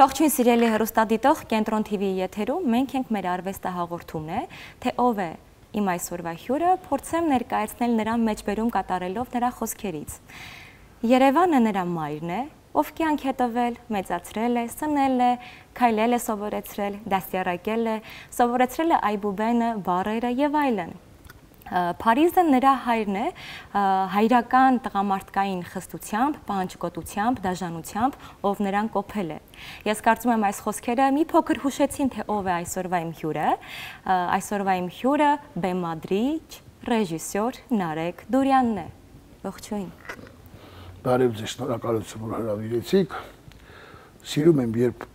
Ողջույն սիրելի հեռուստադիտող Կենտրոն TV-ի եթերում մենք ենք մեր արվեստը հաղորդումն է, թե ով է իմ այսօրվա հյուրը, փորձեմ ներկայացնել նրան մեջբերում կատարելով նրա խոսքերից։ Երևանը նրա մայրն է, ով կյանք է տվել, մեծացրել է, սնել է, քայլել է սովորեցրել, դաստիարակել է, սովորեցրել է այբուբենը, բառերը եւ այլն։ Փարիզը նրա հայրն է, հայրական տղամարդկային խստությամբ, պահանջկոտությամբ, դաժանությամբ, ով նրան կոփել է։ Ես կարծում եմ այս խոսքերը մի փոքր հուշեցին, թե ով է այսօրվա իմ հյուրը։ Այսօրվա իմ հյուրը բեմադրիչ, ռեժիսոր Նարեկ Դուրյանն է։ Ողջույն։ Բարև ձեզ, շնորհակալություն, որ հրավիրեցիք։ Սիրում եմ, երբ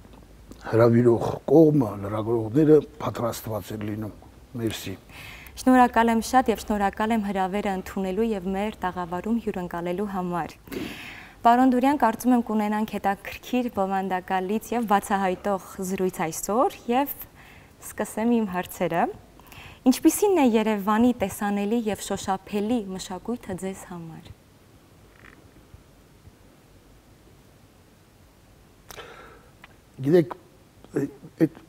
հրավիրող կողմը, լրագրողները պատրաստված են լինում։ Մերսի։ Շնորհակալ եմ շատ եւ շնորհակալ եմ հրավերը ընդունելու եւ մեր տաղավարում հյուրընկալելու համար։ Պարոն Դուրյան, կարծում եմ կունենանք հետաքրքիր բովանդակալից եւ բացահայտող զրույց այսօր եւ սկսեմ իմ հարցերը։ Ինչպիսին է Երևանի տեսանելի եւ շոշափելի մշակույթը ձեզ համար։ Գիտեք, այդ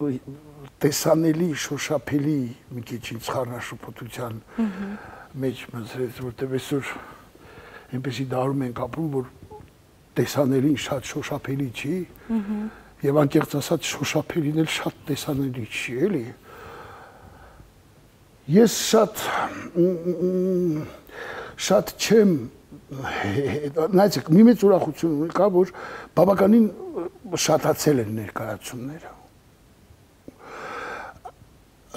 տեսանելի շոշափելի մի քիչ ինձ խառնաշփոթության մեջ մցրեց, որտեղ այսօր այնպեսի դարում ենք ապրում, որ տեսանելին շատ շոշափելի չի, եւ անկեղծ ասած շոշափելին էլ շատ տեսանելի չի, էլի։ Ես շատ շատ չեմ նայեցեք, մի մեծ ուրախություն կա, որ բավականին շատացել են ներկայացումները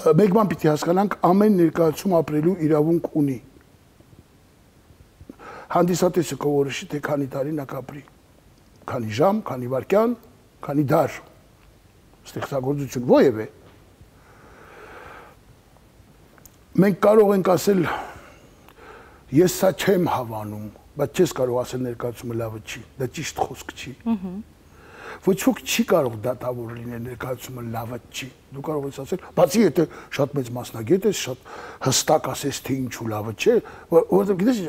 մեկ բան պիտի հասկանանք, ամեն ներկայացում ապրելու իրավունք ունի։ Հանդիսատեսը կորոշի թե քանի տարի նա կապրի։ Քանի ժամ, քանի վայրկյան, քանի դար։ Ստեղծագործություն ո՞և է։ Մենք կարող ենք ասել ես սա չեմ հավանում, բայց չես կարող ասել ներկայացումը լավը չի։ Դա ճիշտ խոսք չի։ Ահա ոչ ոք չի կարող դատավոր լինել ներկայացումը լավը չի։ Դու կարող ես ասել, բացի եթե շատ մեծ մասնագետ ես, շատ հստակ ասես թե ինչու լավը չէ, որովհետև գիտես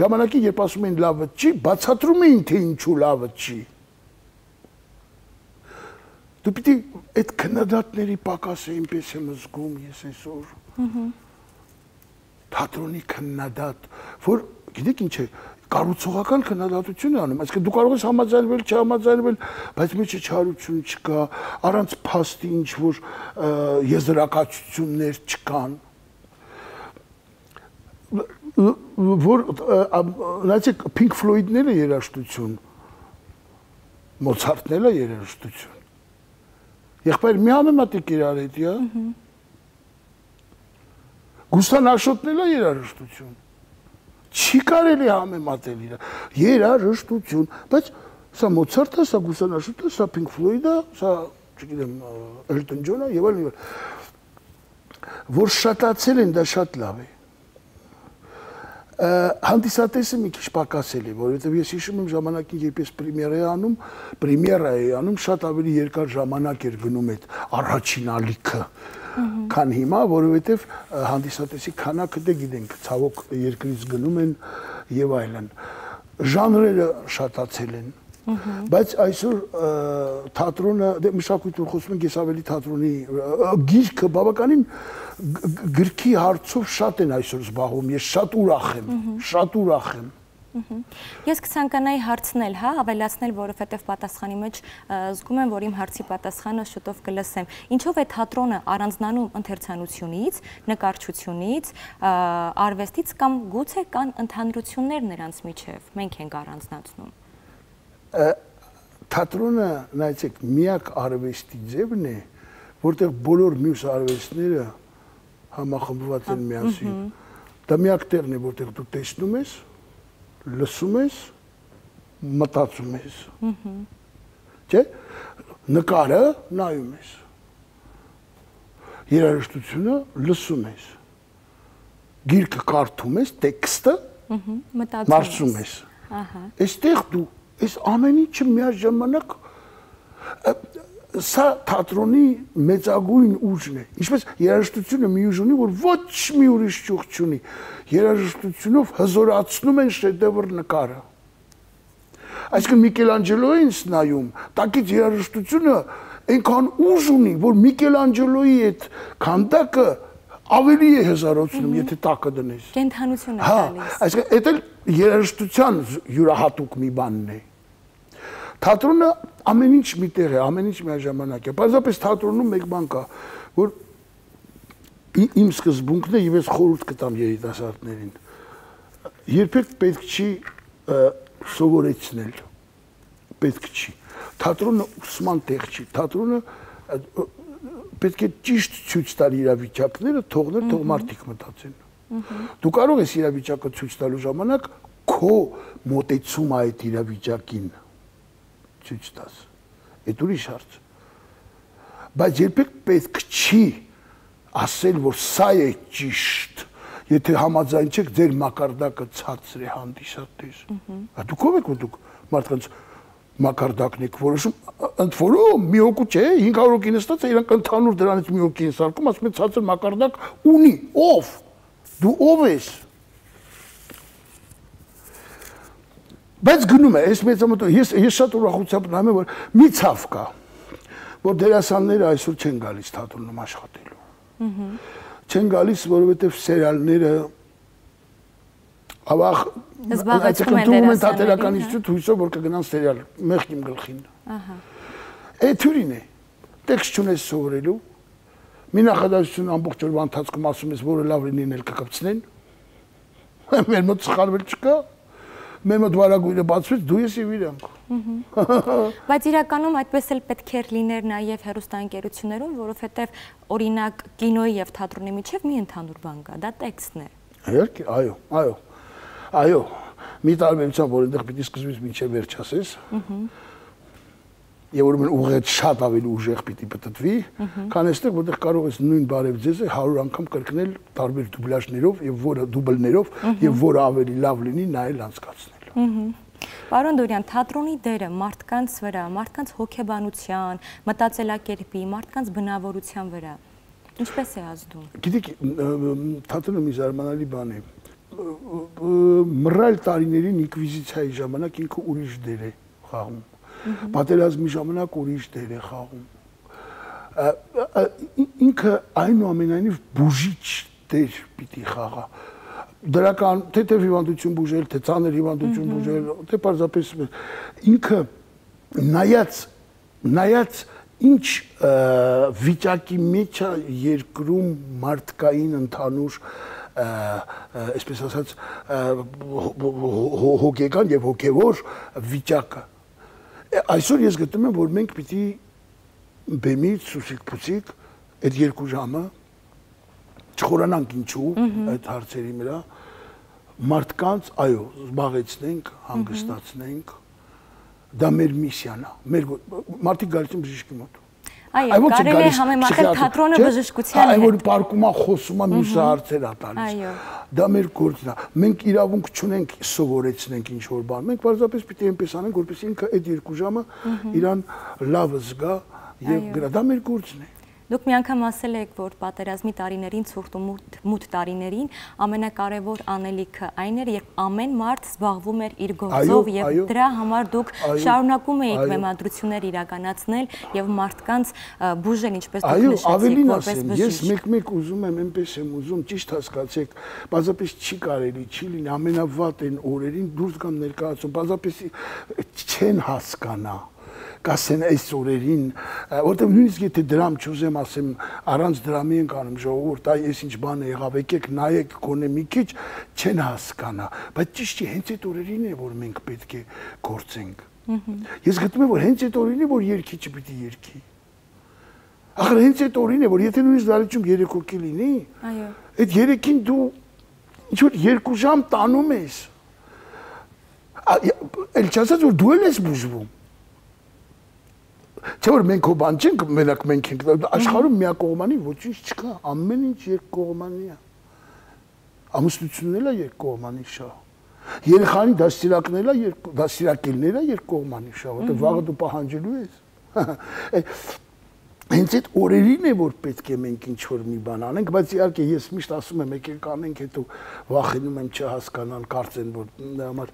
ժամանակին երբ ասում են լավը չի, բացատրում էին թե ինչու լավը չի։ Դու պիտի այդ քննադատների պակասը այնպես եմ զգում ես այսօր։ Ահա թատրոնի քննադատ, որ գիտեք ինչ է, կառուցողական քննադատություն է անում, այսինքն դու կարող ես համաձայնվել, չհամաձայնվել, բայց մեջը չարություն չկա, առանց փաստի ինչ որ եզրակացություններ չկան որ նայեցեք Pink Floyd-ները երաժշտություն Մոցարտն էլ երաժշտություն Եղբայր մի համեմատիկ իրար հետ, հա։ Գուստան Աշոտն էլ երաժշտություն չի կարելի համեմատել իրար։ Երաժշտություն, բայց սա Մոցարտը, սա Գուսանաշուտը, սա Pink Floyd-ը, սա, չգիտեմ, Elton John-ը եւ այլն։ Որ շատացել են, դա շատ լավ է հանդիսատեսը մի քիչ պակասել է, որովհետև ես հիշում եմ ժամանակին, երբ ես պրեմիերա անում, պրեմիերա էի անում, շատ ավելի երկար ժամանակ էր գնում այդ առաջին ալիքը քան հիմա, որովհետև հանդիսատեսի քանակը դե գիտենք, ցավոք երկրից գնում են եւ այլն։ Ժանրերը շատացել են։ Բայց այսօր թատրոնը դե մշակույթը խոսում ենք, ես ավելի թատրոնի գիրքը բավականին գրքի հարցով շատ են այսօր զբաղվում։ Ես շատ ուրախ եմ, շատ ուրախ եմ։ Ես կցանկանայի հարցնել, հա, ավելացնել, որովհետև պատասխանի մեջ զգում եմ, որ իմ հարցի պատասխանը շուտով կլսեմ։ Ինչով է թատրոնը առանձնանում ընթերցանությունից, նկարչությունից, արվեստից կամ գուցե կան ընդհանրություններ նրանց միջև։ Մենք ենք առանձնացնում։ Թատրոնը, նայեցեք, միակ արվեստի ձևն է, որտեղ բոլոր մյուս արվեստները համախմբված են միասին։ Դա միակ տեղն է, որտեղ դու տեսնում ես, լսում ես, մտածում ես։ Չէ՞։ Նկարը նայում ես։ Երաժշտությունը լսում ես։ Գիրքը կարդում ես, տեքստը մտածում ես։ Ահա։ Այստեղ դու այս ամեն ինչը միաժամանակ սա թատրոնի մեծագույն ուժն է։ Ինչպես երաժշտությունը մի ուժ ունի, որ ոչ մի ուրիշ ճյուղ չունի։ Երաժշտությունով հզորացնում են շեդևր նկարը։ Այսինքն Միկելանջելոյին նայում, տակից երաժշտությունը այնքան ուժ ունի, որ Միկելանջելոյի այդ քանդակը ավելի է հզարոցնում, եթե տակը դնես։ Կենթանություն է Հա, տալիս։ այսինքն դա երաժշտության յուրահատուկ մի բանն է։ Թատրոնը ամեն ինչ մի տեղ է, ամեն ինչ միաժամանակ է։ Պարզապես թատրոնում մեկ բան կա, որ իմ սկզբունքն է եւ ես խորհուրդ կտամ երիտասարդներին։ Երբեք պետք չի սովորեցնել։ Պետք չի։ Թատրոնը ուսման տեղ չի։ Թատրոնը պետք է ճիշտ ցույց տալ իրավիճակները, թողնել թող մարդիկ մտածեն։ Դու կարող ես իրավիճակը ցույց տալու ժամանակ քո մոտեցումը այդ իրավիճակին ցույց տաս։ Այդ ուրիշ հարց։ Բայց երբեք պետք չի ասել, որ սա է ճիշտ, եթե համաձայն չեք ձեր մակարդակը ցածր է հանդիսատես։ Հա դուք ով եք որ դուք մարդկանց մակարդակն եք որոշում, ընդ որում մի հոգու չէ, 500 հոգի նստած է, իրանք ընդհանուր դրանից մի հոգի են սարքում, ասում են ցածր մակարդակ ունի, ով։ Դու ով ես։ Բայց գնում է, այս մեծամոտ ես ես շատ ուրախությամբ նայում եմ որ մի ցավ կա, որ դերասանները այսօր չեն գալիս թատրոնում աշխատելու։ Չեն գալիս, որովհետև սերիալները ավաղ Զբաղեցնում են դերասաններին, թատերականիստու հույսով որ կգնան սերիալ մեղք իմ գլխին։ Ահա։ Այդ թյուրին է։ Տեքստ չունես սովորելու։ Մի նախադասություն ամբողջ օրվա ընթացքում ասում ես, որը լավ լինեն էլ կկպցնեն։ Մեր մոտ սխալվել չկա։ Մեր մոտ վարագույրը բացվեց, դու ես եւ իրանք։ Բայց իրականում այդպես էլ պետք է լիներ նաև հերոստանգերություններում, որովհետև օրինակ կինոյի եւ թատրոնի միջև մի ընդհանուր բան կա, դա տեքստն է։ Իհարկե, այո, այո։ Այո, մի տարբերությամբ, որ այնտեղ պիտի սկզբից մինչև վերջ ասես։ Եվ ուրեմն ուղղակի շատ ավելի ուժեղ պիտի պատտվի, քան այստեղ, որտեղ կարող ես նույն բարև ձեզը 100 անգամ կրկնել տարբեր դուբլաժներով եւ որը դուբլներով եւ որը ավելի լավ լինի նայել անցկացնել։ Պարոն Դորյան, թատրոնի դերը մարդկանց վրա, մարդկանց հոգեբանության, մտածելակերպի, մարդկանց բնավորության վրա ինչպես է ազդում։ Գիտեք, թատրոնը մի զարմանալի բան է։ Մռայլ տարիներին ինկվիզիցիայի ժամանակ ինքը ուրիշ դեր է խաղում։ Պատերազմի ժամանակ ուրիշ դեր է խաղում։ Ինքը այնուամենայնիվ բուժիչ դեր պիտի խաղա դրական թե թե հիվանդություն բուժել, թե ցաներ հիվանդություն բուժել, թե պարզապես ինքը նայած նայած ինչ վիճակի մեջ է երկրում մարդկային ընդհանուր այսպես ասած հոգեկան եւ հոգեվոր վիճակը այսօր ես գտնում եմ որ մենք պիտի բեմից սուսիկ փուսիկ այդ երկու ժամը չխորանանք ինչու այդ հարցերի վրա մարդկանց այո զբաղեցնենք հանգստացնենք դա մեր միսիան է մեր մարդիկ գալիս են բժիշկի մոտ Այո, կարելի է համեմատել թատրոնը բժշկության որ հետ։ պարկում է խոսում է մյուսը հարցեր է տալիս Այո։ դա մեր գործն է մենք իրավունք չունենք սովորեցնենք ինչ որ բան մենք պարզապես պիտի այնպես անենք որպեսզի ինքը այդ երկու ժամը իրան լավ զգա եւ Այո։ գրա դա մեր գործն է Դուք մի անգամ ասել եք, որ պատերազմի տարիներին, ցուրտ ու մութ, մութ տարիներին ամենակարևոր անելիքը այն էր, երբ ամեն մարդ զբաղվում էր իր գործով եւ դրա համար դուք շարունակում այո։ մեմադրություններ իրականացնել եւ մարդկանց բուժել, ինչպես դուք նշեցիք, որպես ասեմ, ես բժիշկ։ մեկ-մեկ ուզում եմ, այնպես եմ ուզում, ճիշտ հասկացեք, բազապես չի կարելի, չի լինի ամենավատ են օրերին դուրս գամ ներկայացում, բազապես չեն հասկանա կասեն այս օրերին, որտեղ նույնիսկ եթե դրամ չուզեմ ասեմ, առանց դրամի ենք անում ժողովուրդ, այ ես ինչ բան է եղավ, եկեք նայեք գոնե մի քիչ չեն հասկանա, բայց ճիշտ է, հենց այդ օրերին է, որ մենք պետք է գործենք։ Ես գտնում եմ, որ հենց այդ օրերին է, որ երկի չպիտի երկի։ Ախր հենց այդ օրին է, որ եթե նույնիսկ դարիճում 3 հոգի լինի, Այո։ այդ 3-ին դու ինչ որ 2 ժամ տանում ես։ Էլ չասած որ դու ես բուժվում։ Չէ որ մենք հո բան չենք, մենակ մենք ենք, աշխարհում միակողմանի ոչինչ չկա, ամեն ինչ երկկողմանի է։ Ամուսնությունն էլ է երկկողմանի շահ։ Երեխանի դաստիարակներն էլ երկու դաստիարակելները երկկողմանի շահ, որտեղ վաղը դու պահանջելու ես։ Հենց այդ օրերին է որ պետք է մենք ինչ որ մի բան անենք, բայց իհարկե ես միշտ ասում եմ եկեք անենք, հետո վախենում եմ չհասկանան, կարծեն որ համար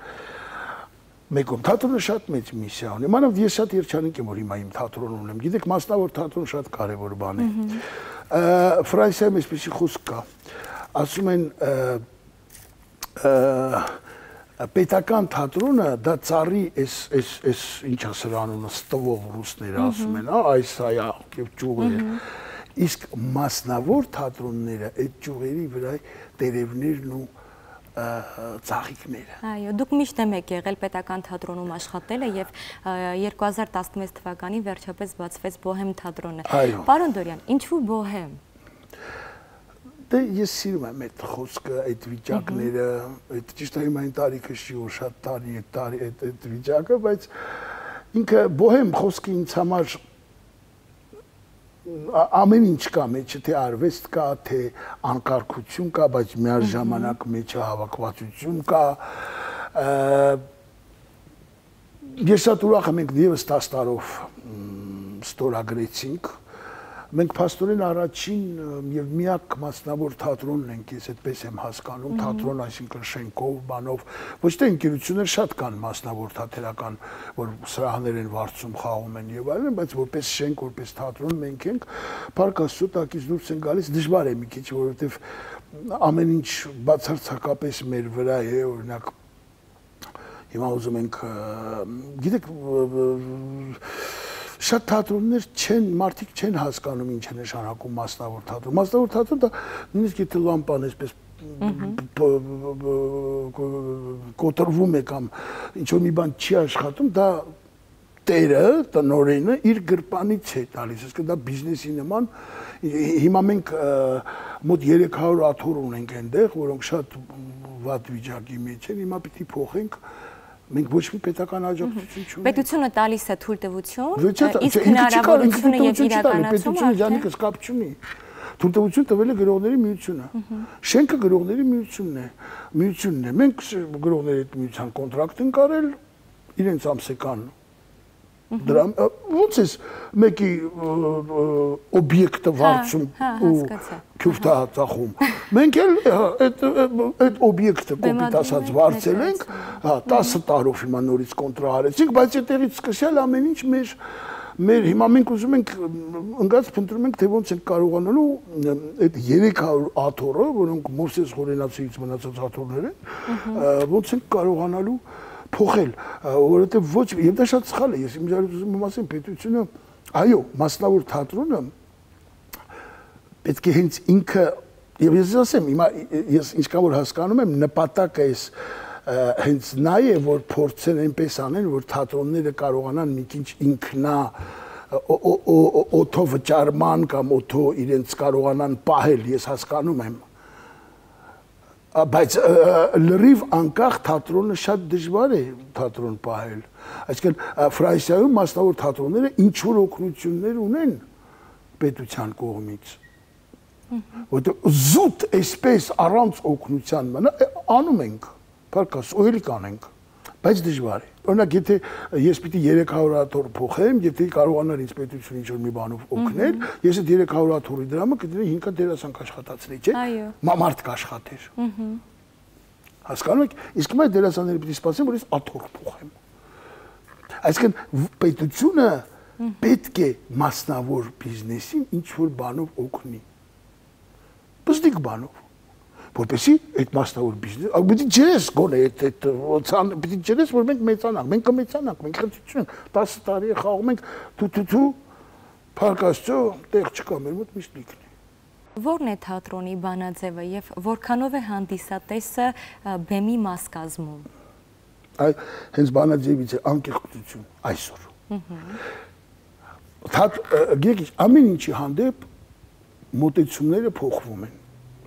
մեկում թատրոնը շատ մեծ միսիա ունի։ Մանավանդ ես շատ երջանիկ եմ, որ հիմա իմ թատրոն ունեմ։ Գիտեք, մասնավոր թատրոն շատ կարևոր բան է։ Ֆրանսիայում այսպեսի խոսք կա։ Ասում են պետական թատրոնը դա ծառի էս էս էս ինչա սրա անունը ստվող ռուսները ասում են, հա, այս այա եւ ճյուղերը։ Իսկ մասնավոր թատրոնները այդ ճյուղերի վրա տերևներն ու ծաղիկները։ Այո, դուք միշտ եք եղել պետական թատրոնում աշխատել եւ 2016 թվականին վերջապես բացվեց Բոհեմ թատրոնը։ Պարոն Դորյան, ինչու Բոհեմ։ Դե ես սիրում եմ այդ խոսքը, այդ վիճակները, այդ ճիշտ է իմ այն տարիքը չի որ շատ տարի է տարի այդ այդ վիճակը, բայց ինքը Բոհեմ խոսքը ինձ համար ամեն ինչ կա մեջը, թե արվեստ կա, թե անկարգություն կա, բայց միաժամանակ մեջը հավաքվածություն կա։ Ես շատ ուրախ եմ ենք եւս 10 տարով ստորագրեցինք մենք փաստորեն առաջին եւ միակ մասնավոր թատրոնն ենք, ես այդպես եմ հասկանում, թատրոն, այսինքն շենքով, բանով, ոչ թե ընկերություններ շատ կան մասնավոր թատերական, որ սրահներ են վարձում, խաղում են եւ այլն, բայց որպես շենք, որպես թատրոն մենք ենք Փարք Աստծո տակից դուրս են գալիս, դժվար է մի քիչ, որովհետեւ ամեն ինչ բացարձակապես մեր վրա է, օրինակ հիմա ուզում ենք գիտեք շատ թատրոններ չեն, մարդիկ չեն հասկանում ինչ է նշանակում մասնավոր թատրոն։ Մասնավոր թատրոն դա նույնիսկ եթե լամպան էսպես կոտրվում է կամ ինչ որ մի բան չի աշխատում, դա տերը, տնորենը իր գրպանից է տալիս, իսկ դա բիզնեսի նման հիմա մենք մոտ 300 աթոռ ունենք այնտեղ, որոնք շատ վատ վիճակի մեջ են, հիմա պիտի փոխենք մենք ոչ մի պետական աջակցություն չունենք։ Պետությունը տալիս է թույլտվություն, իսկ հնարավորությունը եւ իրականացումը պետությունը ջանիկս կապ չունի։ Թույլտվություն տվել է գրողների միությունը։ Շենքը գրողների միությունն է, միությունն է։ Մենք գրողների հետ միության կոնտրակտ ենք արել իրենց ամսական դրամ ո՞նց է մեկի օբյեկտը վարձում հա, հա, ու քյուֆտա ծախում մենք էլ այդ այդ օբյեկտը կոպիտ ասած վարձել ենք հա 10 տարով հիմա նորից կոնտրա արեցինք բայց այդտեղից սկսել ամեն ինչ մեր մեր հիմա մենք ուզում ենք ընկած փնտրում ենք թե ոնց ենք կարողանալու այդ 300 աթոռը որոնք Մովսես Խորենացիից մնացած աթոռներ են ոնց ենք կարողանալու փոխել, որովհետև ոչ եւ դա շատ սխալ է։ Ես իմ ասեմ պետությունը, այո, մասնավոր թատրոնը պետք է հենց ինքը եւ ես ասեմ, հիմա ես ինչքան որ հասկանում եմ, նպատակը էս հենց նա է, որ փորձեն այնպես անեն, որ թատրոնները կարողանան մի քիչ ինքնա օթո վճարման կամ օթո իրենց կարողանան պահել, ես հասկանում եմ բայց լրիվ անկախ թատրոնը շատ դժվար է թատրոն պահել այսինքն ֆրանսիայում մասնավոր թատրոնները ինչ որ օգնություններ ունեն պետության կողմից որտեղ զուտ այսպես առանց օգնության մնա անում ենք բարկաս օելի կանենք բայց դժվար է օրինակ եթե ես պիտի 300 աթոռ փոխեմ, եթե կարողանար ինձ պետություն ինչ-որ մի բանով օգնել, ես այդ 300 աթոռի դրամը կդնեի 5 դերասան կաշխատացնեի, չէ՞։ Մարդ կաշխատեր։ Հասկանում եք, իսկ մայ դերասանները պիտի սպասեն, որ ես աթոռ փոխեմ։ Այսինքն պետությունը պետք է մասնավոր բիզնեսին ինչ որ բանով օգնի։ Բզդիկ բանով որպեսի այդ մասնավոր բիզնես, պիտի ջրես գոնե այդ այդ ցան, պիտի ջրես, որ մենք մեծանանք, մենք կմեծանանք, մենք խնդրություն 10 տարի խաղում ենք թու թու թու Փարքաստո տեղ չկա մեր մոտ միշտ լիքն է։ Որն է թատրոնի բանաձևը եւ որքանով է հանդիսատեսը բեմի մաս կազմում։ Այ հենց բանաձևից է անկեղծություն այսօր։ Թատ գիտեք, ամեն ինչի հանդեպ մոտեցումները փոխվում են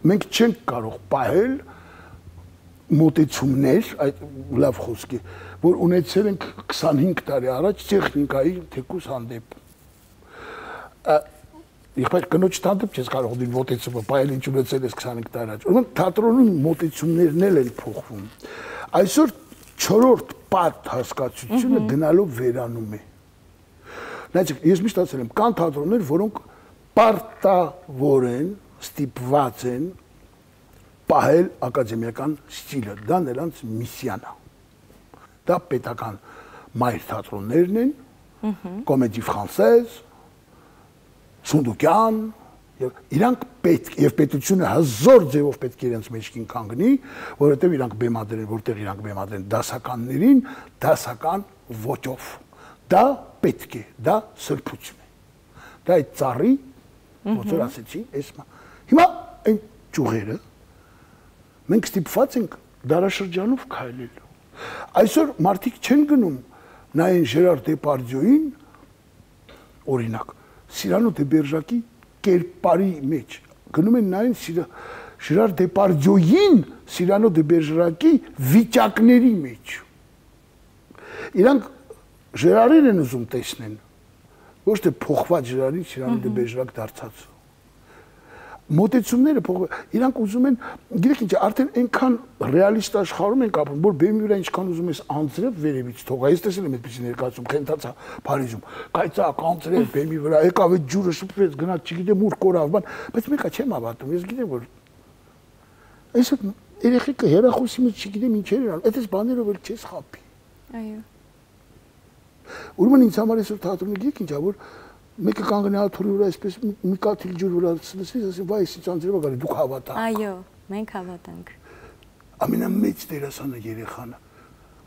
մենք չենք կարող պահել մոտեցումներ, այդ լավ խոսքի, որ ունեցել ենք 25 տարի առաջ տեխնիկայի թեկուս հանդեպ։ Իհբայր կնոջ հանդեպ չես կարող դին մոտեցումը պահել ինչ ունեցել ես 25 տարի առաջ։ Ուրեմն թատրոնում մոտեցումներն էլ են փոխվում։ Այսօր 4-րդ պատ հասկացությունը գնալով վերանում է։ Նայեք, ես միշտ ասել եմ, կան թատրոններ, որոնք պարտավոր են ստիպված են պահել ակադեմիական ստիլը, դա նրանց միսիան է։ Դա պետական մայր թատրոններն են, Կոմեդի ֆրանսեզ, Սունդուկյան, եւ իրանք պետք եւ պետությունը հզոր ձևով պետք է իրենց մեջքին կանգնի, որովհետեւ իրանք բեմադրեն, որտեղ իրանք բեմադրեն դասականներին, դասական ոճով։ Դա պետք է, դա սրբություն է։ Դա այդ ծառի, ոնց որ ասեցի, էս հիմա այն ճյուղերը մենք ստիպված ենք դարաշրջանով քայլելու։ Այսօր մարդիկ չեն գնում նայեն Ժերար Դեպարդյոին օրինակ Սիրանո դե Բերժակի կերպարի մեջ գնում են նայեն Ժիրար Դեպարդյոյին Սիրանո դե Բերժակի վիճակների մեջ իրանք Ժերարին են ուզում տեսնեն ոչ թե փոխված Ժերարին Սիրանո դե Բերժակ դարձած մոտեցումները փոխ իրանք ուզում են գիտեք ինչ արդեն այնքան ռեալիստ աշխարհում են ապրում որ բեմի վրա ինչքան ուզում ես անձրև վերևից թողա ես տեսել եմ այդպեսի ներկայացում քենթացա Փարիզում կայծա կանձրև բեմի վրա եկավ այդ ջուրը շփվեց գնաց չգիտեմ ուր կորավ բան բայց մեկը չեմ հավատում ես գիտեմ որ այսօր երեխեքը հերախոսի մեջ չգիտեմ ինչեր անում այդպես բաներով էլ չես խափի այո ուրեմն ինձ համար այսօր թատրոնը գիտեք ինչա որ մեկը կանգնի աթուրի վրա այսպես մի կաթիլ ջուր վրա ցնցի, ասի վայ, սից անձրևա գալի, դուք հավատաք։ Այո, մենք հավատանք։ Ամենամեծ դերասանը երեխան է։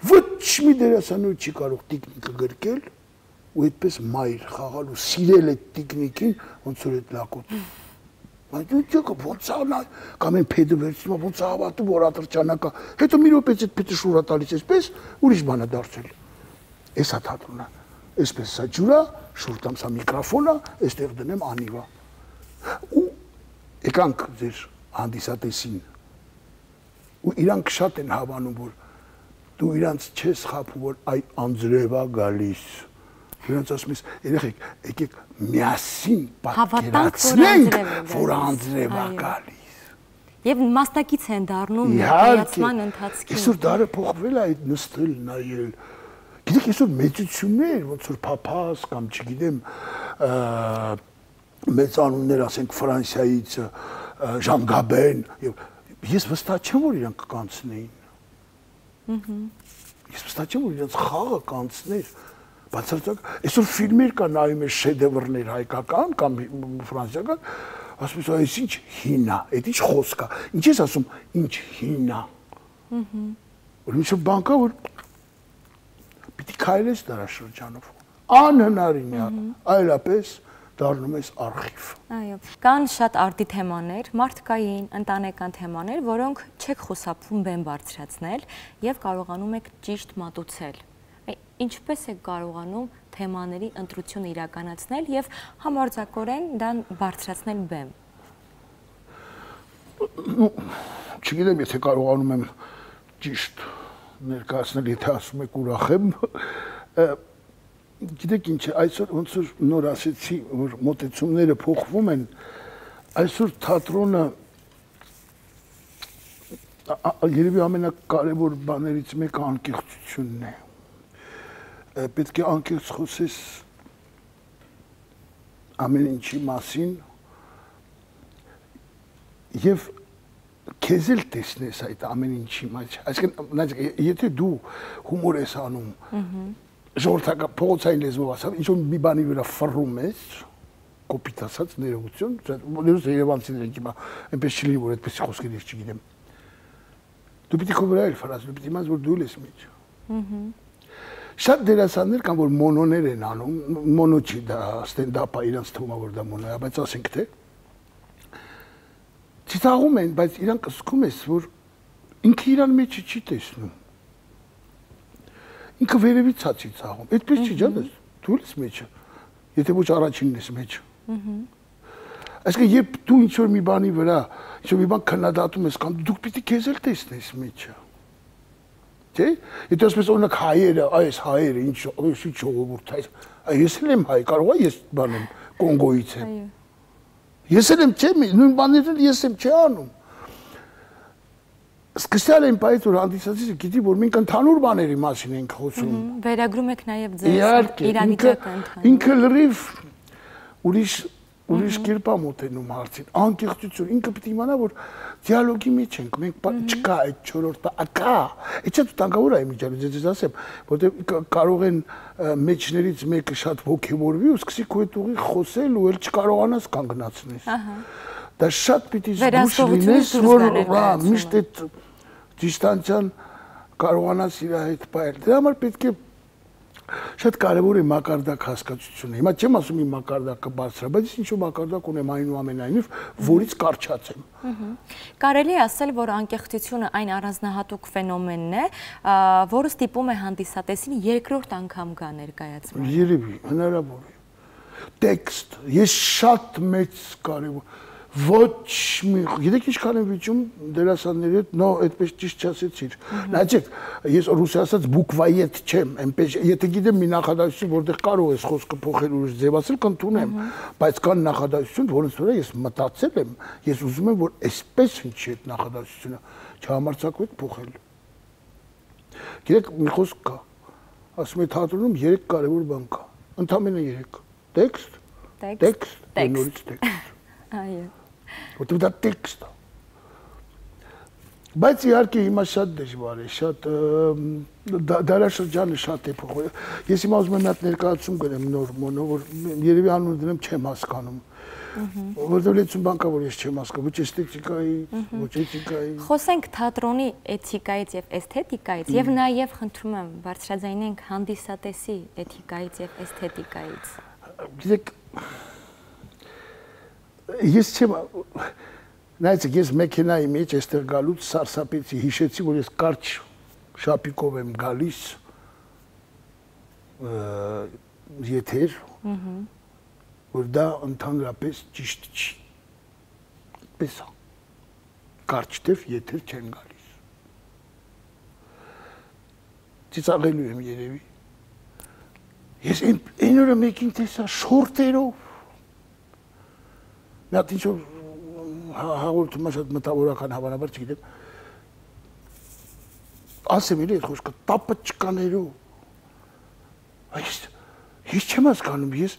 Ոչ մի դերասանու չի կարող տիկնիկը գրկել ու այդպես մայր խաղալ ու սիրել այդ տիկնիկին, ոնց որ այդ լակոտ։ Բայց դու չկա ոնց անա կամ են փեդը վերցնում, ոնց հավատում որ ատրճանակա։ Հետո մի րոպեից այդ փեդը շուրա տալիս այսպես, ուրիշ բան է դարձել։ Էսա թատրոնը այսպես սա ջուրա, շուրջ տամ սա միկրոֆոնը, այստեղ դնեմ անիվա։ Ու եկանք ձեր հանդիսատեսին։ Ու իրանք շատ են հավանում, որ դու իրանց չես խափում, որ այ անձրևա գալիս։ Իրանց ասում ես, երեխեք, եկեք միասին պատկերացնենք, որ անձրևա գալիս։ Եվ մասնակից են դառնում ներկայացման ընթացքին։ Այսօր դարը փոխվել է այդ նստել, նայել, Գիտեք, այսօր մեծություններ, ոնց որ Փափաս կամ չգիտեմ, մեծ անուններ, ասենք Ֆրանսիայից Ժան Գաբեն, եւ ես վստահ չեմ, որ իրանք կանցնեին։ Ահա։ Ես վստահ չեմ, որ իրանք խաղը կանցներ բացարձակ այսօր ֆիլմեր կա նայում ես շեդևրներ հայկական կամ ֆրանսիական ասում ես այս ինչ հինա այդ ինչ խոսք է ինչ ես ասում ինչ հինա ըհը ինչ բանկա որ պիտի քայլես դարաշրջանով։ Անհնարին է, այլապես դառնում ես արխիվ։ Այո, կան շատ արտի թեմաներ, մարդկային, ընտանեկան թեմաներ, որոնք չեք խուսափում բեմ բարձրացնել եւ կարողանում եք ճիշտ մատուցել։ Ինչպես եք կարողանում թեմաների ընտրությունը իրականացնել եւ համարձակորեն դա բարձրացնել բեմ։ չգիտեմ, եթե կարողանում եմ ճիշտ ներկայացնել, եթե ասում եք ուրախ եմ, գիտեք ինչ է, այսօր ոնց որ նոր ասեցի, որ մոտեցումները փոխվում են, այսօր թատրոնը երևի ամենակարևոր բաներից մեկը անկեղծությունն է։ Պետք է անկեղծ խոսես ամեն ինչի մասին եւ քեզ էլ տեսնես այդ ամեն ինչի մեջ այսինքն եթե դու հումոր ես անում ժողովրդական փողոցային լեզվով ասած ինչ որ մի բանի վրա ֆռում ես կոպիտ ասած ներողություն ներուս Երևանցիներ են հիմա այնպես չի լինի որ այդպես խոսքեր ես չգիտեմ դու պիտի քո վրա էլ ֆրազ դու պիտի իմանաս որ դու ես մեջ շատ դերասաններ կան որ մոնոներ են անում մոնո չի դա ստենդափը իրանց թվում է որ դա մոնո է բայց ասենք թե ծիծաղում են, բայց իրանք սկում ես, որ ինքը իրան մեջը չի տեսնում։ Ինքը վերևից է ծիծաղում։ Այդպես չի ջանես, դու ես մեջը։ Եթե ոչ առաջինն ես մեջը։ Այսինքն երբ դու ինչ որ մի բանի վրա, ինչ որ մի բան քննադատում ես կամ դու պիտի քեզ էլ տեսնես մեջը։ Չէ՞։ Եթե ասես օրինակ հայերը, այս հայերը ինչ ինչ ժողովուրդ է։ Ես էլ եմ հայ, կարող է ես բանեմ Կոնգոից եմ։ Այո Ես էլ եմ չեմ, նույն բաներն ես եմ չի անում։ Սկսել եմ բայց որ հանդիսացիչը գիտի որ մենք ընդհանուր բաների մասին ենք խոսում։ Վերագրում եք նաև ձեզ իրավիճակը ընդհանուր։ Ինքը լրիվ ուրիշ ուրիշ կերպ ամոթենում հարցին։ Անկեղծություն ինքը է իմանա, որ դիալոգի մեջ ենք, մենք չկա այդ չորրորդը, ակա։ Էջա դու տանկավոր այ միջալուց ես ասեմ, որտեղ կարող են մեջներից մեկը շատ ոգևորվի ու սկսի քո հետ ուղի խոսել ու էլ չկարողանաս կանգնացնես։ Ահա։ Դա շատ պիտի զգուշ լինես, որ հա միշտ այդ դիստանցիան կարողանաս իր հետ բայել։ Դրա համար պետք է Շատ կարևոր է մակարդակ հասկացությունը։ Հիմա չեմ ասում իմ մակարդակը բարձր է, բայց ինչ-որ մակարդակ ունեմ այնուամենայնիվ, որից կարճած եմ։ Կարելի է ասել, որ անկեղծությունը այն առանձնահատուկ ֆենոմենն է, որը ստիպում է հանդիսատեսին երկրորդ անգամ գա ներկայացման։ Երևի, հնարավոր է։ Տեքստ, ես շատ մեծ կարևոր ոչ մի գիտեք ինչքան են վիճում դերասանների հետ? Նո այդպես ճիշտ չասեցիր նայեք ես ռուսի ասած բուկվայի հետ չեմ այնպես եթե գիտեմ մի նախադասություն որտեղ կարող ես խոսքը փոխել ուրիշ ձևացել կընդունեմ բայց կան նախադասություն որոնց վրա ես մտածել եմ ես ուզում եմ որ այսպես ինչի այդ նախադասությունը չհամարցակվեք փոխել գիտեք մի խոսք կա ասում է թատրոնում երեք կարևոր բան կա ընդամենը 3 տեքստ տեքստ տեքստ այո որտեղ դա տեքստ է բայց իհարկե հիմա շատ դժվար է, շատ դարաշրջանը շատ է փոխվել։ Ես հիմա ուզում եմ մի հատ ներկայացում գրեմ նոր մոնո, որ երևի անունը դնեմ չեմ հասկանում։ Որտեղ լեցուն բանկա որ ես չեմ հասկանում, ոչ էսթետիկայի, ոչ էթիկայի։ Խոսենք թատրոնի էթիկայից եւ էսթետիկայից եւ նաեւ խնդրում եմ բարձրաձայնենք հանդիսատեսի էթիկայից եւ էսթետիկայից։ Գիտեք, ես չեմ նայեցեք ես մեքենայի մեջ այստեղ գալուց սարսափեցի հիշեցի որ ես կարճ շապիկով եմ գալիս եթեր որ դա ընդհանրապես ճիշտ չի պես կարճ դեպ եթեր չեն գալիս ծիծաղելու եմ երևի ես այն օրը մեկին տեսա շորտերով Մի հատ ինչ-որ հաղորդումը շատ մտավորական հավանաբար չգիտեմ։ Ասեմ իրի խոսքը տապը չկաներու։ Այս ես չեմ հասկանում, ես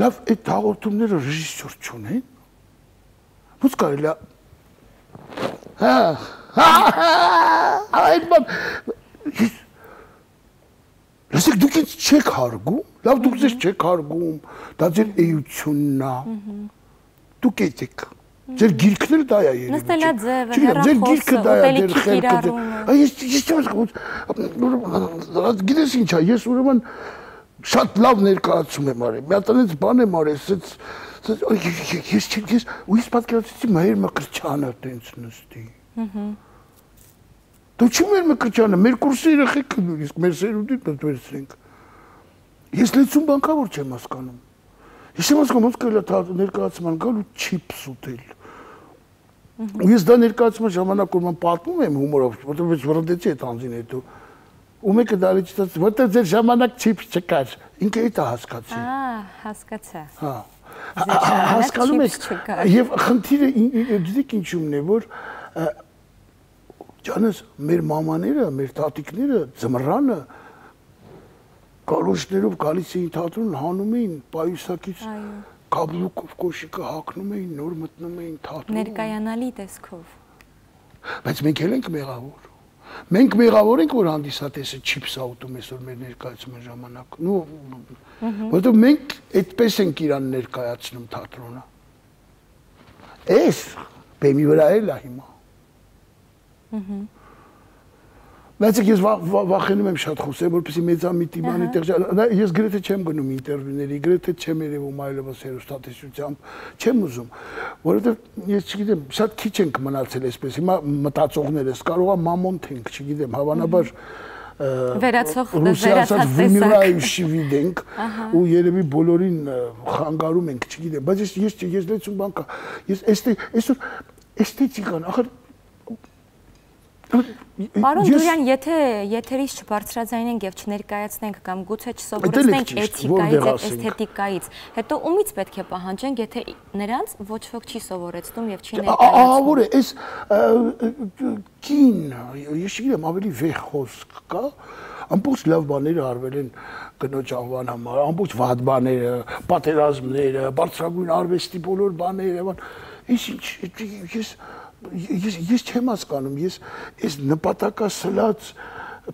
լավ այդ հաղորդումները ռեժիսոր չունեն։ Ոնց կարելի է Հա, այդ բան Լսեք դուք ինձ չեք հարգում, լավ դուք ձեզ չեք հարգում, դա ձեր էությունն է։ դուք եկեք Ձեր գիրքն էլ դա է երևի։ Նստելա ձևը, հեռախոսը, ուտելիքի կիրառումը։ Այս ես չեմ գիտես ինչա, ես ուրեմն շատ լավ ներկայացում եմ արել։ Մի հատ այնց բան եմ արել, ասեց ես չեմ ես ու ես պատկերացրեցի Մայր Մկրչյանը տենց նստի։ Ահա։ Դու չի Մայր Մկրչյանը, մեր կուրսի երեխեք նույնիսկ մեր սերունդին դրեցինք։ Ես լեցուն բանկավոր չեմ հասկանում։ Ես չեմ հասկանում ոնց կարելի է ներկայացման գալ ու չիփս ուտել։ Ու ես դա ներկայացման ժամանակ որ ման պատմում եմ հումորով, որովհետեւ վրդեցի այդ անձին հետո։ Ու մեկը դալի չտաց, որտեղ ձեր ժամանակ չիփս չկար։ Ինքը այդ է հասկացի։ Ահա, հասկացա։ Հա։ Հասկանում եք։ Եվ խնդիրը դիտեք ինչումն է, որ ջանս մեր մամաները, մեր տատիկները ծմռանը գալուշներով գալիս էին թատրոն, հանում էին պայուսակից կաբլուկով կոշիկը հակնում էին, նոր մտնում էին թատրոն։ Ներկայանալի տեսքով։ Բայց մենք էլ ենք մեղավոր։ Մենք մեղավոր ենք, որ հանդիսատեսը չիփս աուտում այսօր մեր ներկայացման ժամանակ։ Նու որովհետև մենք այդպես ենք իրան ներկայացնում թատրոնը։ Էս բեմի վրա էլ է հիմա։ Ահա Բայց ես վախենում եմ շատ խոսել, որպեսզի մեծամիտի բանի տեղ ես գրեթե չեմ գնում ինտերվյուների, գրեթե չեմ երևում այլևս հերոստատեսությամբ, չեմ ուզում, որովհետև ես չգիտեմ, շատ քիչ ենք մնացել այսպես։ Հիմա մտածողներս կարողա մամոնտ ենք, չգիտեմ, հավանաբար վերացող վերացած տեսակ վիդենք ու երևի բոլորին խանգարում ենք, չգիտեմ, բայց ես ես ես լեցուն բան կա։ Ես էստե այսօր էսթետիկան, ախր Պարոն Դուրյան, եթե եթերից չբարձրաձայնենք եւ չներկայացնենք կամ գուցե չսովորեցնենք էթիկայից էսթետիկայից, հետո ումից պետք է պահանջենք, եթե նրանց ոչ ոք չի սովորեցնում եւ չի ներկայացնում։ Ահա որ է, այս կին, ես չգիտեմ, ավելի վեհ խոսք կա, ամբողջ լավ բաները արվել են կնոջ անվան համար, ամբողջ վատ բաները, պատերազմները, բարձրագույն արվեստի բոլոր բաները, ինչ ես ես ես չեմ հասկանում, ես այս նպատակասլաց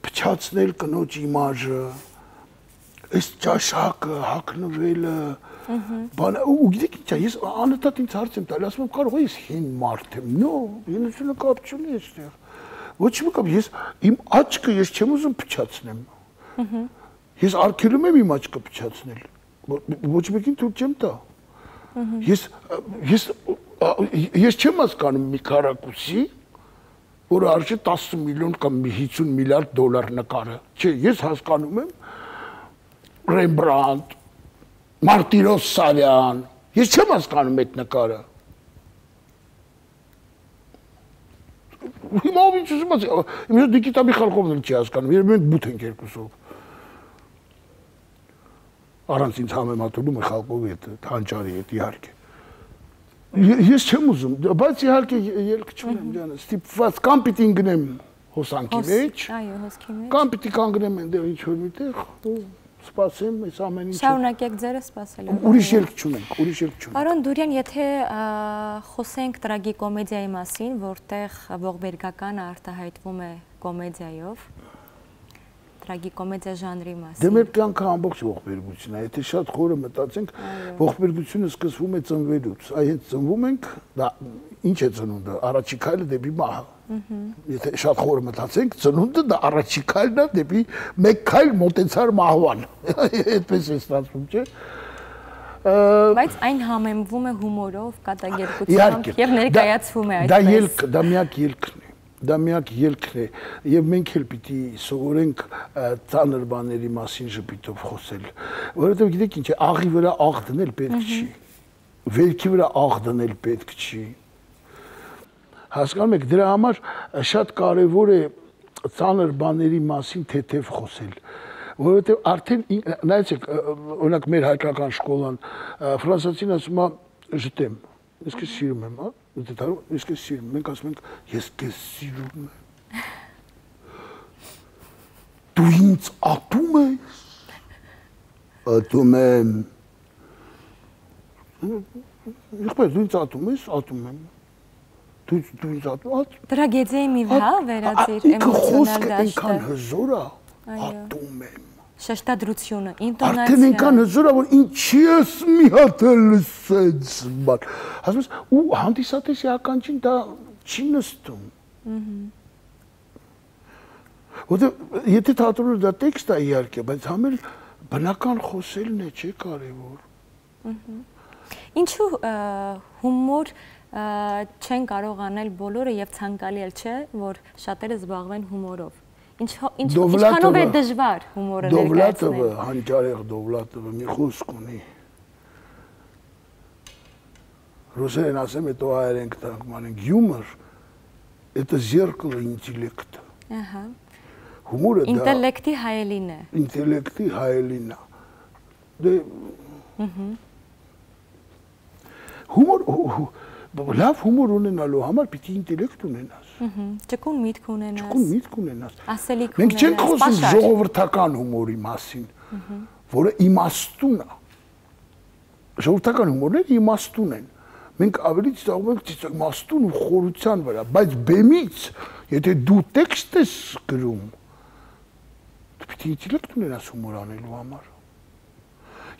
փչացնել կնոջ իմաժը, այս ճաշակը, հակնվելը, բան ու գիտեք ինչ ես անընդհատ ինձ հարց եմ տալի ասում եմ կարող ես հին մարդ եմ նո ինձ կապ չունի այստեղ ոչ մի կապ ես իմ աչքը ես չեմ ուզում փչացնեմ ես արկելում եմ իմ աչքը փչացնել ոչ մեկին թույլ չեմ տա ես ես ես չեմ հասկանում մի քարակուսի որը արժի 10 միլիոն կամ 50 միլիարդ դոլար նկարը չէ ես հասկանում եմ Ռեմբրանտ Մարտիրոս Սարյան։ Ես չեմ հասկանում այդ նկարը։ Հիմա ով ինչ ուզում ասի, իմը Նիկիտա Միխալկովն էլ չի հասկանում, երբ մենք բութ ենք երկուսով։ Առանց ինձ համեմատելու Միխալկովի հետ, Թանճարի հետ իհարկե։ Ես չեմ ուզում, բայց իհարկե ելք չունեմ ջանը, ստիպված կամ պիտի ընկնեմ հոսանքի մեջ։ Այո, հոսքի մեջ։ Կամ պիտի կանգնեմ այնտեղ ինչ որ միտեղ ու սպասեմ այս ամեն ինչը։ Շարունակեք ձերը սպասելու։ Ուրիշ ելք չունենք, ուրիշ ելք չունենք։ Պարոն Դուրյան, եթե խոսենք տրագիկոմեդիայի մասին, որտեղ ողբերգականը արտահայտվում է կոմեդիայով, տրագիկոմեդիա ժանրի մասին։ Դե մեր կյանքը ամբողջ ողբերգությունն է, եթե շատ խորը մտածենք, ողբերգությունը սկսվում է ծնվելուց։ Այ հենց ծնվում ենք, դա ինչ է ծնունդը, առաջի քայլը դեպի մահը։ Եթե շատ խորը մտածենք, ծնունդը դա առաջի քայլն է դեպի մեկ քայլ մոտեցար մահվան։ Այդպես է ստացվում, չէ՞ բայց այն համեմվում է հումորով, կատակերգությամբ եւ ներկայացվում է այդպես։ Դա ելք, դա միակ ելքն է դա միակ ելքն է եւ մենք էլ պիտի սովորենք ծանր բաների մասին ժպիտով խոսել որովհետեւ գիտեք ինչ է աղի վրա աղ դնել պետք չի վերքի վրա աղ դնել պետք չի հասկանում եք դրա համար շատ կարեւոր է ծանր բաների մասին թեթև խոսել որովհետեւ արդեն նայեցեք օրինակ մեր հայկական շկոլան ֆրանսիացին ասում է ժտեմ ես քեզ սիրում եմ հա Դե դարու ես քեզ սիրում, մենք ասում ենք ես քեզ սիրում եմ։ Դու ինձ ատում ես։ Ատում եմ։ Ինչպես դու ինձ ատում ես, ատում եմ։ Դու դու ինձ ատում։ Տրագեդիայի մի հա վերածիր էմոցիոնալ դաշտը։ Այնքան հզոր է, ատում եմ շեշտադրությունը, ինտոնացիա։ Արդեն այնքան հզորա որ ինչի ես մի հատ լսեց, բան։ Ասում ես ու հանդիսատեսի ականջին դա չի նստում։ Որտե եթե թատրոնը դա տեքստ է իհարկե, բայց համել բնական խոսելն է, չէ՞ կարևոր։ Ինչու հումոր չեն կարող անել բոլորը եւ ցանկալի էլ չէ, որ շատերը զբաղվեն հումորով։ Ինչ ինչ ինչքանով է դժվար հումորը ներկայացնել։ Դովլատովը, հանճարեղ Դովլատովը մի խոսք ունի։ Ռուսերեն ասեմ, это հայերեն կտանք մանենք юмор это зеркало интеллекта։ Ահա։ Հումորը դա ինտելեկտի հայելին է։ Ինտելեկտի հայելին է։ Դե Հումոր լավ հումոր ունենալու համար պիտի ինտելեկտ ունենաս։ Ճկուն միտք ունենաս։ Ճկուն միտք ունենաս։ Ասելիք ունենաս։ Մենք չենք խոսում ժողովրդական հումորի մասին, որը իմաստուն է։ Ժողովրդական հումորները իմաստուն են։ Մենք ավելի ծաղում ենք իմաստուն ու խորության վրա, բայց բեմից, եթե դու տեքստ ես գրում, դու պիտի ինտելեկտ ունենաս հումոր անելու համար։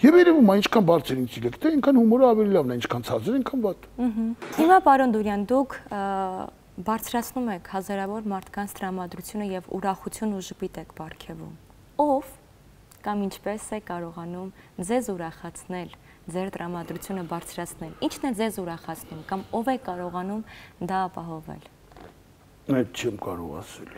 Եվ երևում է ինչքան բարձր ինտելեկտ է, այնքան հումորը ավելի լավն է, ինչքան ցածր, այնքան վատ։ Հիմա պարոն Դուրյան, դուք բարձրացնում եք հազարավոր մարդկանց տրամադրությունը եւ ուրախություն ու ժպիտ եք ապարգևում։ Ով կամ ինչպես է կարողանում ձեզ ուրախացնել, ձեր տրամադրությունը բարձրացնել։ Ինչն է ձեզ ուրախացնում կամ ով է կարողանում դա ապահովել։ Այդ չեմ կարող ասել։